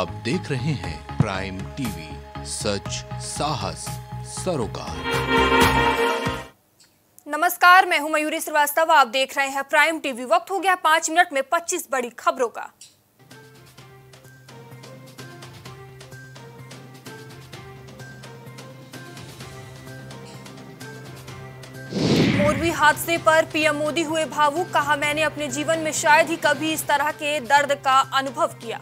आप देख रहे हैं प्राइम टीवी, सच, साहस, सरोकार। नमस्कार, मैं हूँ मयूरी श्रीवास्तव, आप देख रहे हैं प्राइम टीवी। वक्त हो गया पाँच मिनट में 25 बड़ी खबरों का। हादसे पर पीएम मोदी हुए भावुक, कहा, मैंने अपने जीवन में शायद ही कभी इस तरह के दर्द का अनुभव किया।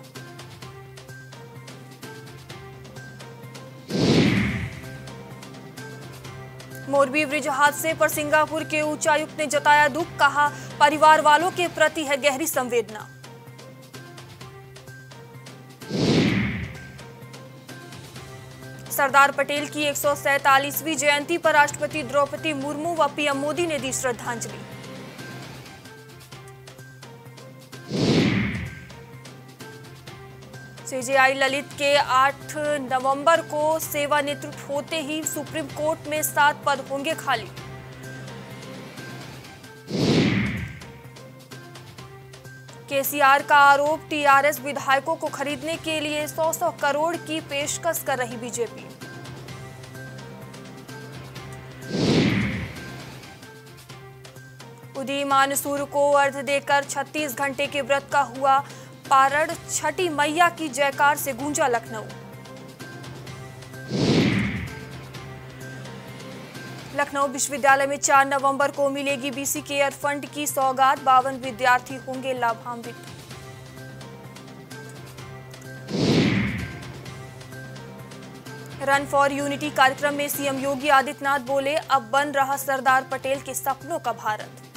मोरबी ब्रिज हादसे पर सिंगापुर के उच्चायुक्त ने जताया दुख, कहा, परिवार वालों के प्रति है गहरी संवेदना। सरदार पटेल की एक जयंती पर राष्ट्रपति द्रौपदी मुर्मू व पीएम मोदी ने दी श्रद्धांजलि। सीजेआई ललित के 8 नवंबर को सेवानिवृत्त होते ही सुप्रीम कोर्ट में सात पद होंगे खाली। केसीआर का आरोप, टीआरएस विधायकों को खरीदने के लिए 100-100 करोड़ की पेशकश कर रही बीजेपी। उदीमान सूर्य को अर्थ देकर 36 घंटे के व्रत का हुआ पारण छठी मैया की जयकार से गूंजा लखनऊ। लखनऊ विश्वविद्यालय में 4 नवंबर को मिलेगी बीसी केयर फंड की सौगात, बावन विद्यार्थी होंगे लाभान्वित। रन फॉर यूनिटी कार्यक्रम में सीएम योगी आदित्यनाथ बोले, अब बन रहा सरदार पटेल के सपनों का भारत।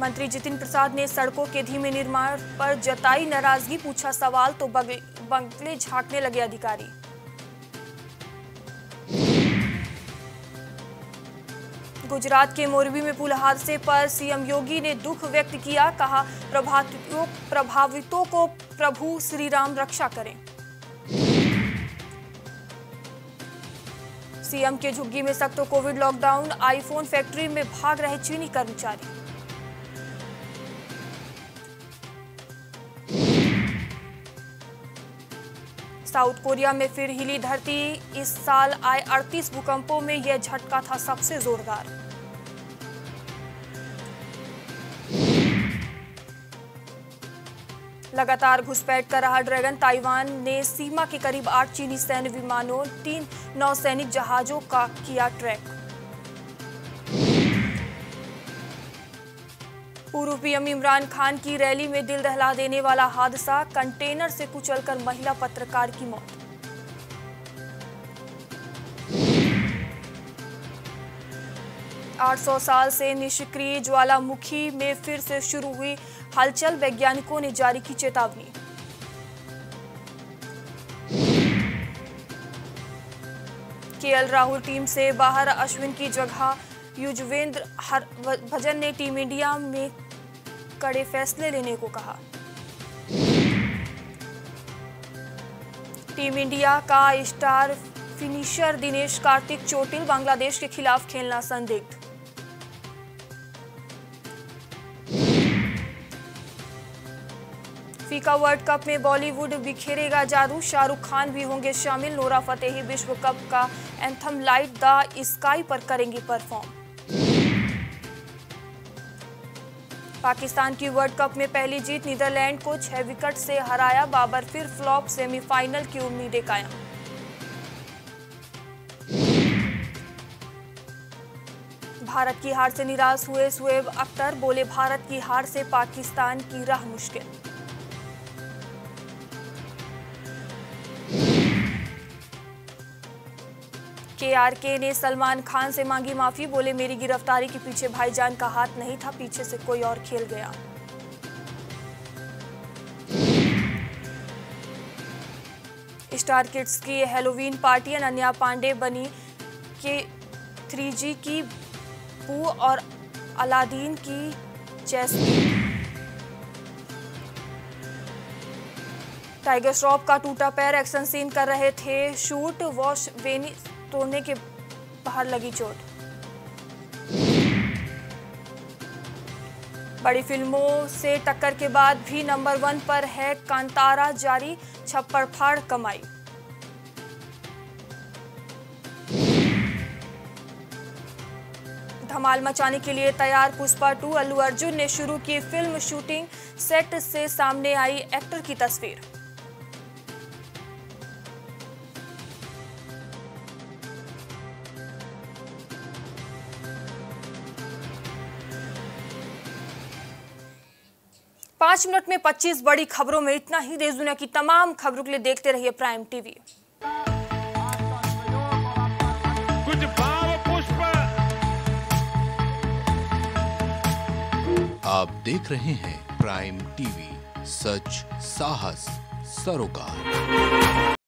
मंत्री जितिन प्रसाद ने सड़कों के धीमे निर्माण पर जताई नाराज़गी, पूछा सवाल तो बंगले झांकने लगे अधिकारी। गुजरात के मोरबी में पुल हादसे पर सीएम योगी ने दुख व्यक्त किया, कहा, प्रभावितों को प्रभु श्री राम रक्षा करें। सीएम के झुग्गी में सख्त कोविड लॉकडाउन, आईफोन फैक्ट्री में भाग रहे चीनी कर्मचारी। साउथ कोरिया में फिर हिली धरती। इस साल आए 38 भूकंपों में यह झटका था सबसे जोरदार। लगातार घुसपैठ कर रहा ड्रैगन ताइवान ने सीमा के करीब आठ चीनी सैन्य विमानों, तीन नौसैनिक जहाजों का किया ट्रैक। पूर्व पीएम इमरान खान की रैली में दिल दहला देने वाला हादसा, कंटेनर से कुचलकर महिला पत्रकार की मौत। आठ सौ साल से निष्क्रिय ज्वालामुखी में फिर से शुरू हुई हलचल, वैज्ञानिकों ने जारी की चेतावनी। केएल राहुल टीम से बाहर अश्विन की जगह युजवेंद्र भजन ने टीम इंडिया में कड़े फैसले लेने को कहा। टीम इंडिया का स्टार फिनिशर दिनेश कार्तिक चोटिल बांग्लादेश के खिलाफ खेलना संदिग्ध। फीका वर्ल्ड कप में बॉलीवुड बिखेरेगा जादू, शाहरुख खान भी होंगे शामिल, नोरा फतेही विश्व कप का एंथम लाइट द स्काई पर करेंगी परफॉर्म। पाकिस्तान की वर्ल्ड कप में पहली जीत नीदरलैंड को छह विकेट से हराया, बाबर फिर फ्लॉप सेमीफाइनल की उम्मीदें कायम। भारत की हार से निराश हुए सुएब अख्तर, बोले भारत की हार से पाकिस्तान की राह मुश्किल। के आर के ने सलमान खान से मांगी माफ़ी, बोले, मेरी गिरफ्तारी के पीछे भाईजान का हाथ नहीं था, पीछे से कोई और खेल गया। स्टार किड्स की हेलोवीन पार्टी, अनन्या पांडे बनी के थ्री जी की पू और अलादीन की जैसमिन टाइगर श्रॉफ का टूटा पैर, एक्शन सीन कर रहे थे, शूट, वॉश वेनी तोड़ने के बाहर लगी चोट। बड़ी फ़िल्मों से टक्कर के बाद भी नंबर वन पर है कांतारा जारी, छप्पर फाड़ कमाई। धमाल मचाने के लिए तैयार पुष्पा टू। अल्लू अर्जुन ने शुरू की फ़िल्म शूटिंग सेट से सामने आई एक्टर की तस्वीर। पाँच मिनट में 25 बड़ी खबरों में इतना ही। देश दुनिया की तमाम खबरों के लिए देखते रहिए प्राइम टीवी। कुछ भाव पुष्प। आप देख रहे हैं प्राइम टीवी सच साहस सरोकार।